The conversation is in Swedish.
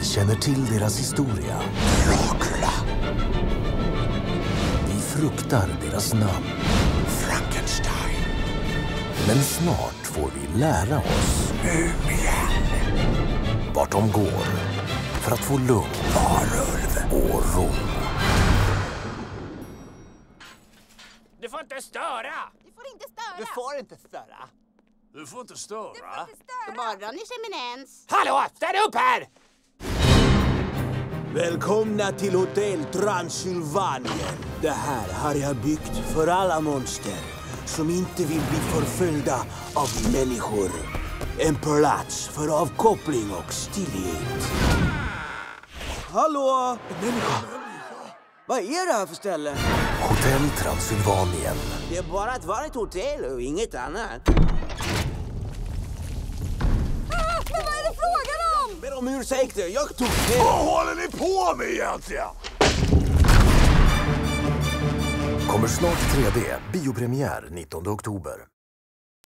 Vi känner till deras historia. Dracula. Vi fruktar deras namn. Frankenstein. Men snart får vi lära oss Mumien. vart de går för att få lugn Varulv. och ro. Du får inte störa! Du får inte störa! Du får inte störa. Du får inte störa. God morgon, Ers Eminens! Hallå, ställ upp här! Välkomna till Hotell Transylvanien. Det här har jag byggt för alla monster som inte vill bli förföljda av människor. En plats för avkoppling och stillhet. Hallå! Människa! Vad är det här för ställe? Hotell Transylvanien. Det är bara ett hotell och inget annat. Om? Ursäkt, jag tog fel. Vad håller ni på med egentligen? Kommer snart i 3D. Biopremiär 19 oktober.